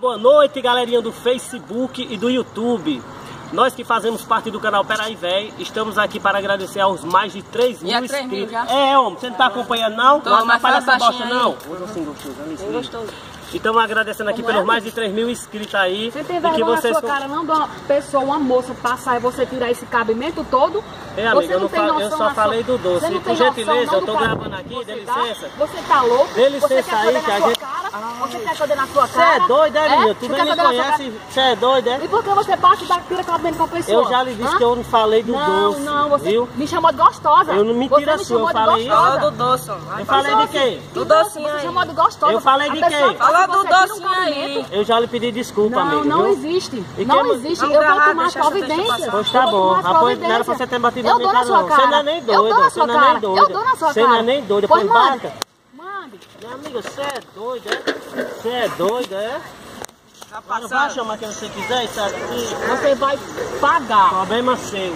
Boa noite, galerinha do Facebook e do YouTube. Nós que fazemos parte do canal Peraí Véi, estamos aqui para agradecer aos mais de 3 mil Já 3 mil inscritos. já? É, homem, você não tá acompanhando não? Tô, não, fala essa bosta não. aí. Hoje assim, gostoso, ali, sim. Gostoso. E estamos agradecendo aqui Como pelos é? mais de 3 mil inscritos aí. Você tem e que vergonha na vocês sua cara não de uma pessoa, uma moça passar e você tirar esse cabimento todo? É, amiga, eu não tem falo- eu noção só falei do doce. Por noção, gentileza, eu cara gravando aqui, que dê dá? licença. Você tá louco? Dê licença aí, que a cara? Você quer poder na sua Você cara? é doido, é, menina? Tu Você nem quer me conhece, você é doido, é? E por que você passa e dá tira cabimento com a pessoa? Eu já lhe disse Hã? que eu não falei do não, doce. Não, você viu? me chamou de gostosa. Eu não- mentira você me sua, eu chamou de falei isso. gostosa. Fala do doce. Vai Eu falei de quê? Do doce, docinho Você chamou de gostosa. Eu falei de passa, Fala do você tira docinho aí. Eu já lhe pedi desculpa, Não, amiga. não viu? existe. E não quem- existe. Eu vou tomar providências. Pois tá bom. providências. não era pra você ter batido na minha cara, não. Você não é nem Eu dou doida. na Você sua não é nem cara. doida. Eu dou na sua Você cara. não é nem doida. Pois. Mande. Minha amiga, você é doida, é? Você é doida, é? Tá Agora vai chamar quem você quiser, isso aqui. Você vai pagar. Problema seu.